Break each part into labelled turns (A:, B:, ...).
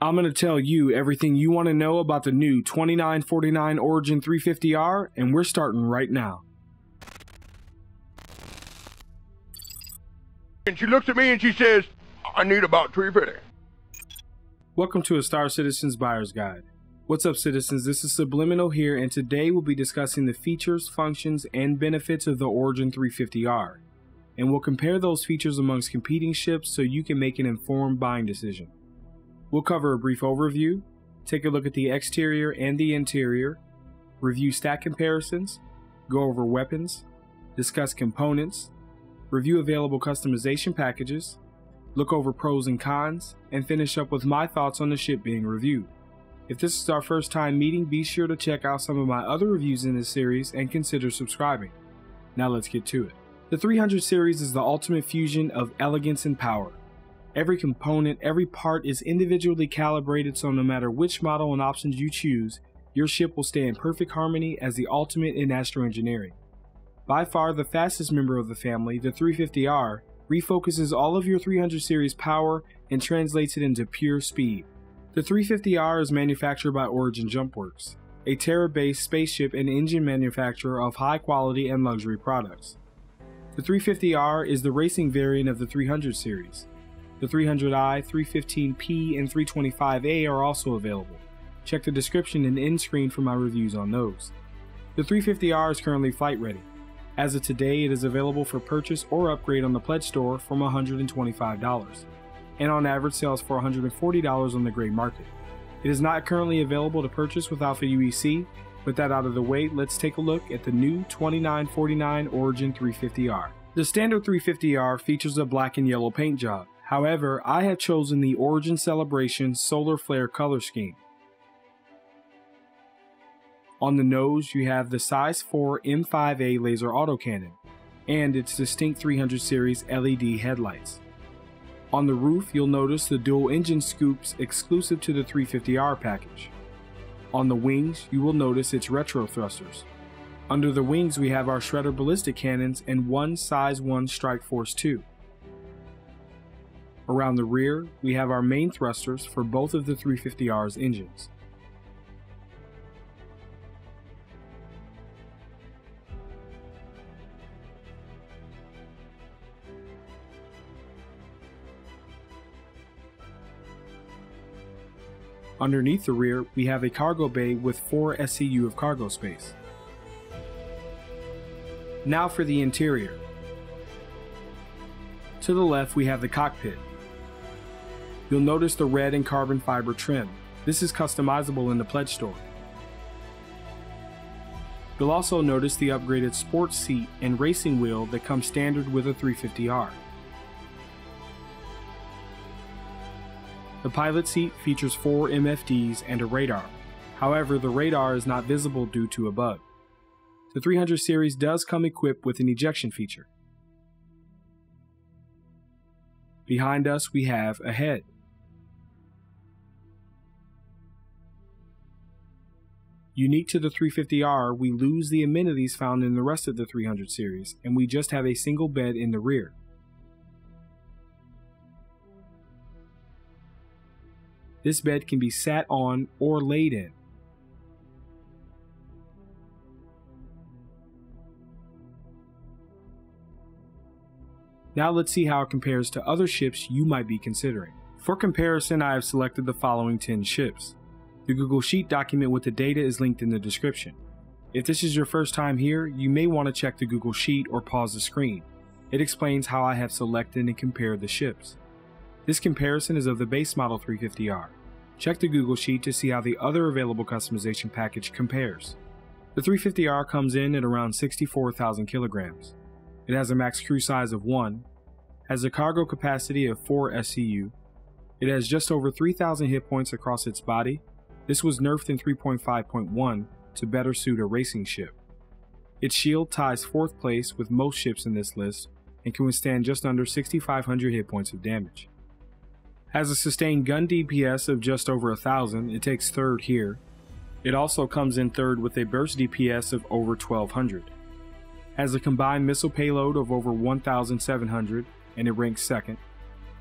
A: I'm going to tell you everything you want to know about the new 2949 Origin 350R, and we're starting right now.
B: And she looks at me and she says, I need about 350.
A: Welcome to a Star Citizens Buyer's Guide. What's up, citizens? This is Subliminal here, and today we'll be discussing the features, functions, and benefits of the Origin 350R. And we'll compare those features amongst competing ships so you can make an informed buying decision. We'll cover a brief overview, take a look at the exterior and the interior, review stat comparisons, go over weapons, discuss components, review available customization packages, look over pros and cons, and finish up with my thoughts on the ship being reviewed. If this is our first time meeting, be sure to check out some of my other reviews in this series and consider subscribing. Now let's get to it. The 300 series is the ultimate fusion of elegance and power. Every component, every part is individually calibrated so no matter which model and options you choose, your ship will stay in perfect harmony as the ultimate in astroengineering. By far the fastest member of the family, the 350R, refocuses all of your 300 series power and translates it into pure speed. The 350R is manufactured by Origin Jumpworks, a Terra based spaceship and engine manufacturer of high quality and luxury products. The 350R is the racing variant of the 300 series. The 300i, 315p, and 325a are also available. Check the description and end screen for my reviews on those. The 350R is currently flight ready. As of today, it is available for purchase or upgrade on the Pledge Store from $125, and on average sells for $140 on the gray market. It is not currently available to purchase with Alpha UEC. With that out of the way, let's take a look at the new 2949 Origin 350R. The standard 350R features a black and yellow paint job. However, I have chosen the Origin Celebration Solar Flare color scheme. On the nose, you have the size 4 M5A laser autocannon and its distinct 300 series LED headlights. On the roof, you'll notice the dual engine scoops exclusive to the 350R package. On the wings, you will notice its retro thrusters. Under the wings, we have our Shredder ballistic cannons and one Size 1 Strike Force 2. Around the rear, we have our main thrusters for both of the 350R's engines. Underneath the rear, we have a cargo bay with 4 SCU of cargo space. Now for the interior. To the left, we have the cockpit. You'll notice the red and carbon fiber trim. This is customizable in the Pledge Store. You'll also notice the upgraded sports seat and racing wheel that come standard with a 350R. The pilot seat features four MFDs and a radar. However, the radar is not visible due to a bug. The 300 series does come equipped with an ejection feature. Behind us, we have a head. Unique to the 350R, we lose the amenities found in the rest of the 300 series, and we just have a single bed in the rear. This bed can be sat on or laid in. Now let's see how it compares to other ships you might be considering. For comparison, I have selected the following 10 ships. The Google Sheet document with the data is linked in the description. If this is your first time here, you may want to check the Google Sheet or pause the screen. It explains how I have selected and compared the ships. This comparison is of the base model 350R. Check the Google Sheet to see how the other available customization package compares. The 350R comes in at around 64,000 kilograms. It has a max crew size of 1, has a cargo capacity of 4 SCU, it has just over 3,000 hit points across its body, this was nerfed in 3.5.1 to better suit a racing ship. Its shield ties 4th place with most ships in this list and can withstand just under 6,500 hit points of damage. Has a sustained gun DPS of just over 1000, it takes 3rd here. It also comes in 3rd with a burst DPS of over 1200. Has a combined missile payload of over 1700 and it ranks 2nd.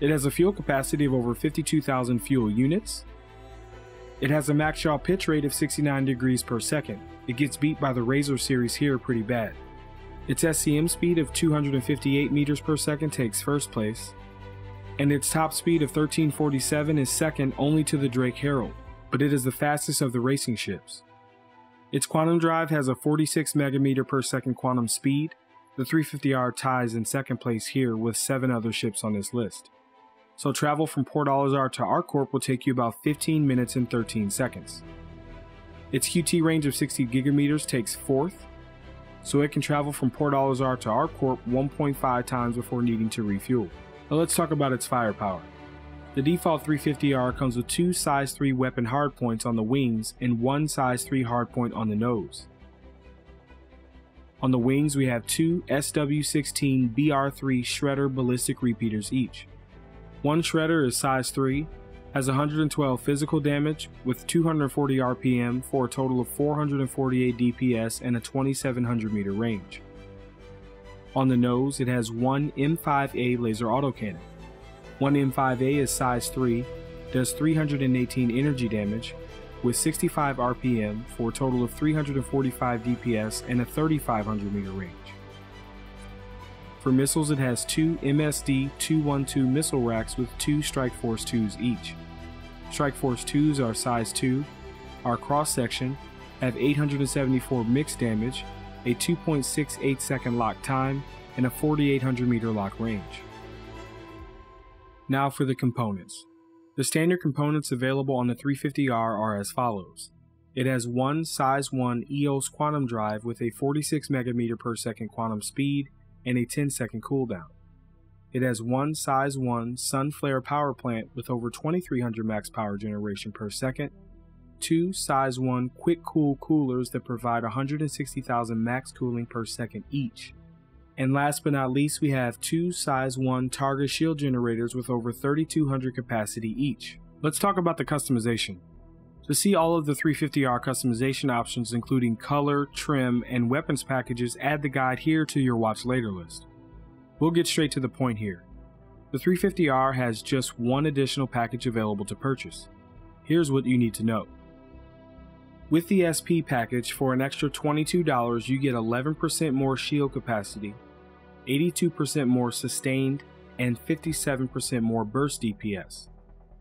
A: It has a fuel capacity of over 52,000 fuel units It has a max yaw pitch rate of 69 degrees per second. It gets beat by the Razor series here pretty bad. Its SCM speed of 258 meters per second takes first place, and its top speed of 1347 is second only to the Drake Herald, but it is the fastest of the racing ships. Its quantum drive has a 46 megameter per second quantum speed. The 350R ties in second place here with seven other ships on this list. So travel from Port Olisar to ArcCorp will take you about 15 minutes and 13 seconds. Its QT range of 60 gigameters takes fourth, so it can travel from Port Olisar to ArcCorp 1.5 times before needing to refuel. Now let's talk about its firepower. The default 350R comes with two size 3 weapon hardpoints on the wings and one size 3 hardpoint on the nose. On the wings, we have two SW16 BR3 Shredder ballistic repeaters each. One Shredder is size 3, has 112 physical damage with 240 RPM for a total of 448 DPS and a 2700 meter range. On the nose, it has one M5A laser autocannon. One M5A is size 3, does 318 energy damage, with 65 RPM for a total of 345 DPS and a 3500 meter range. For missiles, it has two MSD 212 missile racks with two Strike Force 2s each. Strike Force 2s are size 2, are cross section, have 874 mixed damage, a 2.68 second lock time, and a 4800 meter lock range. Now for the components. The standard components available on the 350R are as follows. It has one size 1 EOS quantum drive with a 46 megameter per second quantum speed and a 10 second cooldown. It has one size 1 sun flare power plant with over 2300 max power generation per second two size 1 quick cool coolers that provide 160,000 max cooling per second each. And last but not least, we have two size 1 target shield generators with over 3200 capacity each. Let's talk about the customization. To see all of the 350R customization options including color, trim, and weapons packages, add the guide here to your watch later list. We'll get straight to the point here. The 350R has just one additional package available to purchase. Here's what you need to know. With the SP package, for an extra $22, you get 11% more shield capacity, 82% more sustained, and 57% more burst DPS.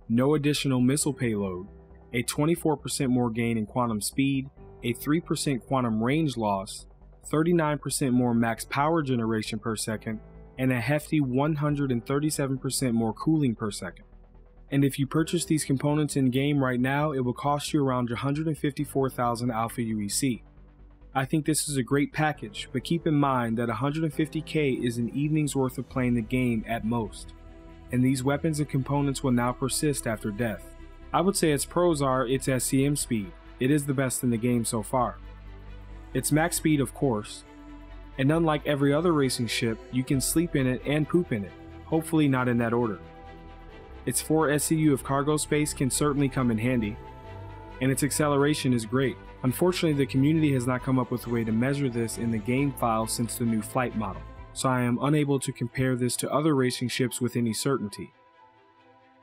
A: No additional missile payload, a 24% more gain in quantum speed, a 3% quantum range loss, 39% more max power generation per second, and a hefty 137% more cooling per second. And if you purchase these components in game right now, it will cost you around 154,000 Alpha UEC. I think this is a great package, but keep in mind that 150k is an evening's worth of playing the game at most, and these weapons and components will now persist after death. I would say its pros are its SCM speed, it is the best in the game so far. Its max speed, of course, and unlike every other racing ship, you can sleep in it and poop in it, hopefully not in that order. Its 4 SCU of cargo space can certainly come in handy, and its acceleration is great. Unfortunately, the community has not come up with a way to measure this in the game file since the new flight model, so I am unable to compare this to other racing ships with any certainty.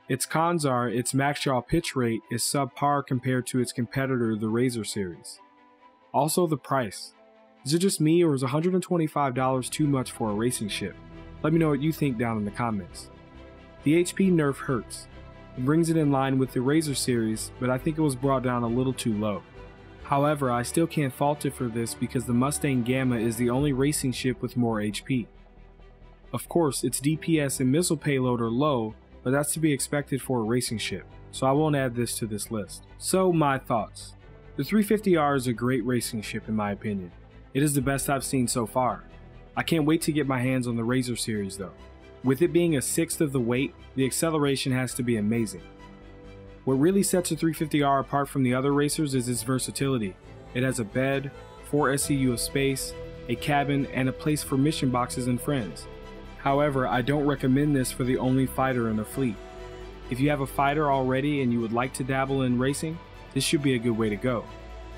A: Its cons are its max yaw pitch rate is subpar compared to its competitor, the Razor series. Also, the price. Is it just me or is $125 too much for a racing ship? Let me know what you think down in the comments. The HP nerf hurts. It brings it in line with the Razor series, but I think it was brought down a little too low. However, I still can't fault it for this because the Mustang Gamma is the only racing ship with more HP. Of course, its DPS and missile payload are low, but that's to be expected for a racing ship, so I won't add this to this list. So, my thoughts. The 350R is a great racing ship in my opinion. It is the best I've seen so far. I can't wait to get my hands on the Razor series though. With it being a sixth of the weight, the acceleration has to be amazing. What really sets the 350R apart from the other racers is its versatility. It has a bed, 4 SCU of space, a cabin, and a place for mission boxes and friends. However, I don't recommend this for the only fighter in the fleet. If you have a fighter already and you would like to dabble in racing, this should be a good way to go.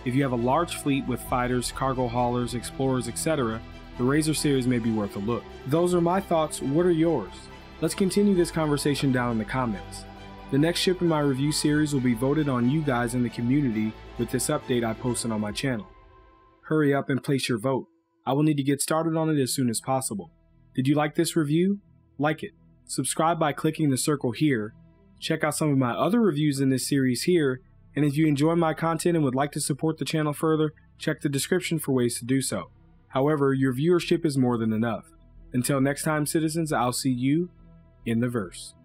A: If you have a large fleet with fighters, cargo haulers, explorers, etc., the Razor series may be worth a look. Those are my thoughts. What are yours? Let's continue this conversation down in the comments. The next ship in my review series will be voted on you guys in the community with this update I posted on my channel. Hurry up and place your vote. I will need to get started on it as soon as possible. Did you like this review? Like it. Subscribe by clicking the circle here. Check out some of my other reviews in this series here, and if you enjoy my content and would like to support the channel further, check the description for ways to do so. However, your viewership is more than enough. Until next time, citizens, I'll see you in the verse.